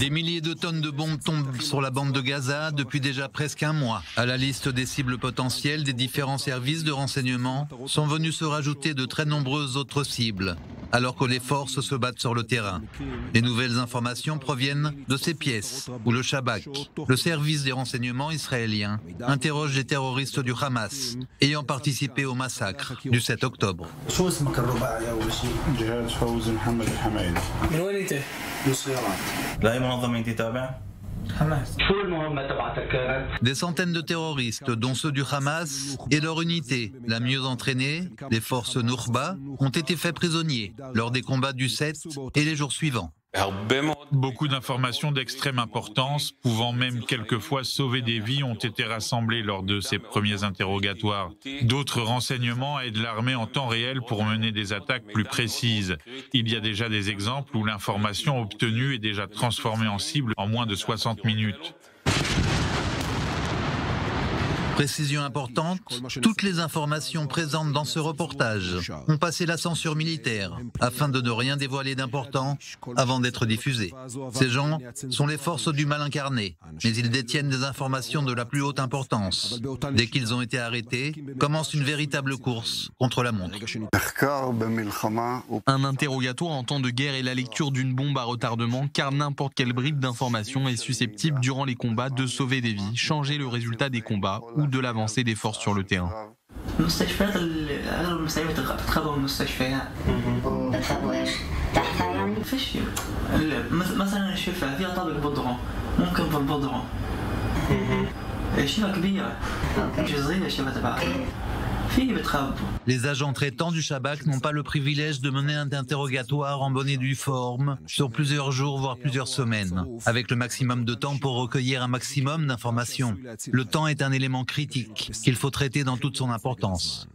Des milliers de tonnes de bombes tombent sur la bande de Gaza depuis déjà presque un mois. À la liste des cibles potentielles des différents services de renseignement sont venus se rajouter de très nombreuses autres cibles, alors que les forces se battent sur le terrain. Les nouvelles informations proviennent de ces pièces où le Shabak, le service des renseignements israélien, interroge les terroristes du Hamas ayant participé au massacre du 7 octobre. Des centaines de terroristes, dont ceux du Hamas et leur unité, la mieux entraînée, les forces Nourba, ont été faits prisonniers lors des combats du 7 et les jours suivants. Beaucoup d'informations d'extrême importance, pouvant même quelquefois sauver des vies, ont été rassemblées lors de ces premiers interrogatoires. D'autres renseignements aident l'armée en temps réel pour mener des attaques plus précises. Il y a déjà des exemples où l'information obtenue est déjà transformée en cible en moins de 60 minutes. Précision importante, toutes les informations présentes dans ce reportage ont passé la censure militaire afin de ne rien dévoiler d'important avant d'être diffusées. Ces gens sont les forces du mal incarné, mais ils détiennent des informations de la plus haute importance. Dès qu'ils ont été arrêtés, commence une véritable course contre la montre. Un interrogatoire en temps de guerre est la lecture d'une bombe à retardement car n'importe quelle bribe d'information est susceptible durant les combats de sauver des vies, changer le résultat des combats ou de l'avancée des forces sur le terrain. Les agents traitants du Shabak n'ont pas le privilège de mener un interrogatoire en bonne et due forme sur plusieurs jours, voire plusieurs semaines, avec le maximum de temps pour recueillir un maximum d'informations. Le temps est un élément critique qu'il faut traiter dans toute son importance.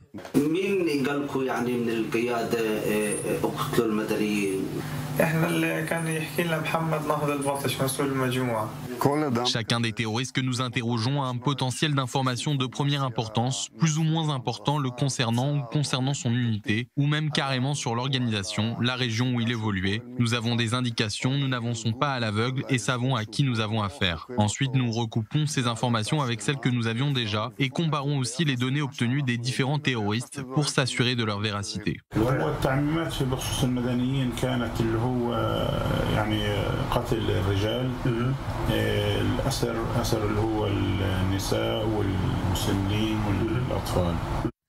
Chacun des terroristes que nous interrogeons a un potentiel d'information de première importance, plus ou moins important le concernant ou concernant son unité, ou même carrément sur l'organisation, la région où il évoluait. Nous avons des indications, nous n'avançons pas à l'aveugle et savons à qui nous avons affaire. Ensuite, nous recoupons ces informations avec celles que nous avions déjà et comparons aussi les données obtenues des différents terroristes pour s'assurer de leur véracité. هو التعميمات في بخصوص المدنيين كانت اللي هو يعني قتل الرجال آه، الأسر أسر اللي هو النساء والمسنين والأطفال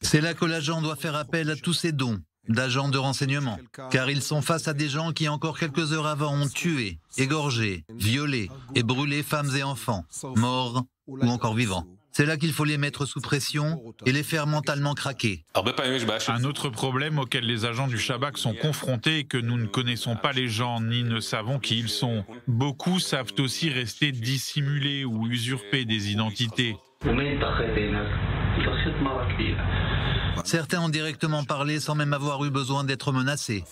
C'est là que l'agent doit faire appel à tous ses dons d'agents de renseignement, car ils sont face à des gens qui encore quelques heures avant ont tué, égorgé, violé et brûlé femmes et enfants, morts ou encore vivants. C'est là qu'il faut les mettre sous pression et les faire mentalement craquer. Un autre problème auquel les agents du Shabak sont confrontés est que nous ne connaissons pas les gens ni ne savons qui ils sont. Beaucoup savent aussi rester dissimulés ou usurper des identités. Certains ont directement parlé sans même avoir eu besoin d'être menacés.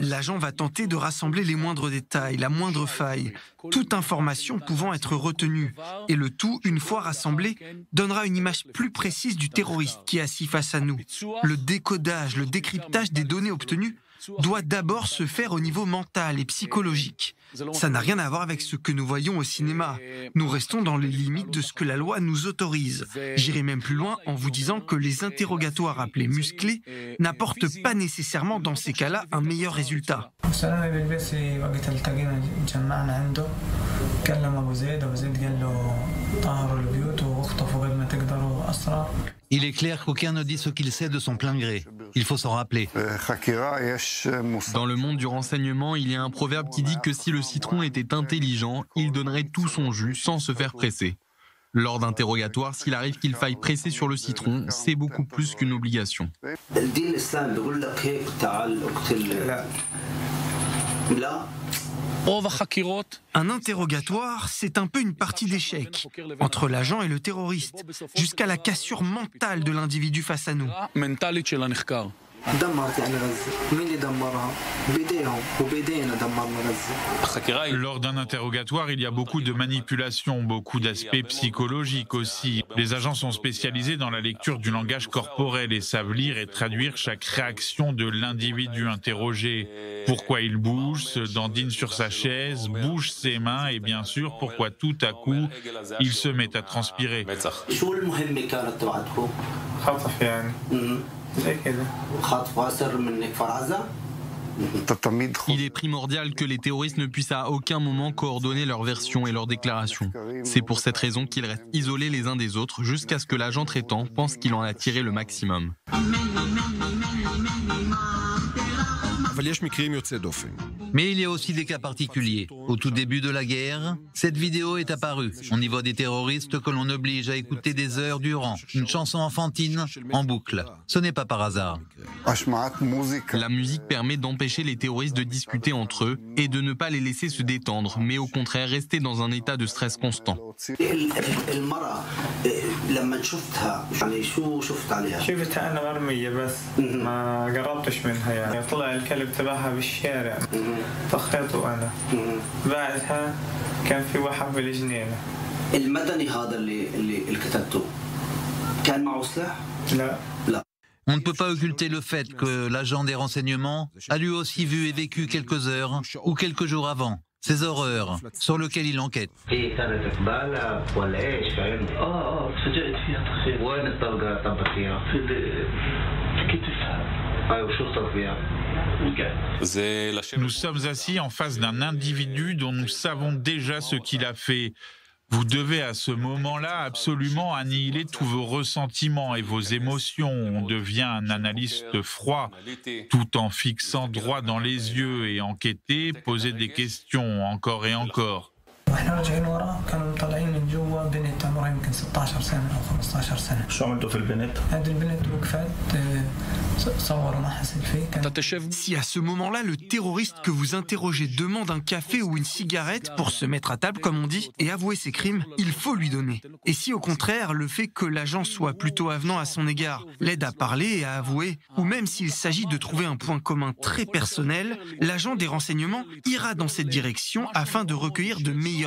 L'agent va tenter de rassembler les moindres détails, la moindre faille, toute information pouvant être retenue. Et le tout, une fois rassemblé, donnera une image plus précise du terroriste qui est assis face à nous. Le décodage, le décryptage des données obtenues doit d'abord se faire au niveau mental et psychologique. Ça n'a rien à voir avec ce que nous voyons au cinéma. Nous restons dans les limites de ce que la loi nous autorise. J'irai même plus loin en vous disant que les interrogatoires appelés musclés n'apportent pas nécessairement dans ces cas-là un meilleur résultat. Il est clair qu'aucun ne dit ce qu'il sait de son plein gré. Il faut s'en rappeler. Dans le monde du renseignement, il y a un proverbe qui dit que si le citron était intelligent, il donnerait tout son jus sans se faire presser. Lors d'interrogatoire, s'il arrive qu'il faille presser sur le citron, c'est beaucoup plus qu'une obligation. Un interrogatoire, c'est un peu une partie d'échec entre l'agent et le terroriste, jusqu'à la cassure mentale de l'individu face à nous. Lors d'un interrogatoire, il y a beaucoup de manipulations, beaucoup d'aspects psychologiques aussi. Les agents sont spécialisés dans la lecture du langage corporel et savent lire et traduire chaque réaction de l'individu interrogé. Pourquoi il bouge, se dandine sur sa chaise, bouge ses mains et bien sûr pourquoi tout à coup il se met à transpirer. شو المهمة كانت تبعتكم؟ خطف يعني مم. زي كده خطف وأسر من كفر عزة؟ Il est primordial que les terroristes ne puissent à aucun moment coordonner leurs versions et leurs déclarations. C'est pour cette raison qu'ils restent isolés les uns des autres jusqu'à ce que l'agent traitant pense qu'il en a tiré le maximum. Mais il y a aussi des cas particuliers. Au tout début de la guerre, cette vidéo est apparue. On y voit des terroristes que l'on oblige à écouter des heures durant, une chanson enfantine en boucle. Ce n'est pas par hasard. La musique permet d'empêcher les terroristes de discuter entre eux et de ne pas les laisser se détendre, mais au contraire rester dans un état de stress constant. ال- ال- المرأة إيه، لما شفتها يعني شو شفت عليها؟ شفتها انا مرمية بس ما قربتش منها يعني طلع الكلب تبعها بالشارع طخيته انا بعدها كان في واحد بالجنينة المدني هذا اللي اللي اللي كتبته كان معه سلاح؟ لا لا On ne peut pas occulter le fait que l'agent des renseignements a lui aussi vu et vécu quelques heures ou quelques jours avant ces horreurs sur lesquelles il enquête. Nous sommes assis en face d'un individu dont nous savons déjà ce qu'il a fait. Vous devez à ce moment-là absolument annihiler tous vos ressentiments et vos émotions. On devient un analyste froid, tout en fixant droit dans les yeux et enquêter, poser des questions encore et encore. واحنا راجعين ورا كانوا طالعين من جوا بنت عمرها يمكن 16 سنة أو 15 سنة شو عملتوا في البنت؟ هذه البنت وقفت آه، صوروا معها سيلفي كان Si à ce moment-là, le terroriste que vous interrogez demande un café ou une cigarette pour se mettre à table, comme on dit, et avouer ses crimes, il faut lui donner. Et si au contraire, le fait que l'agent soit plutôt avenant à son égard l'aide à parler et à avouer, ou même s'il s'agit de trouver un point commun très personnel, l'agent des renseignements ira dans cette direction afin de recueillir de meilleurs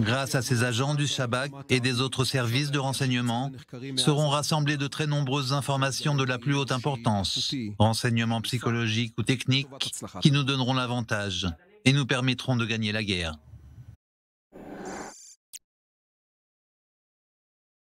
Grâce à ces agents du Shabak et des autres services de renseignement, seront rassemblées de très nombreuses informations de la plus haute importance, renseignements psychologiques ou techniques, qui nous donneront l'avantage et nous permettront de gagner la guerre.